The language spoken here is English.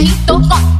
peito, con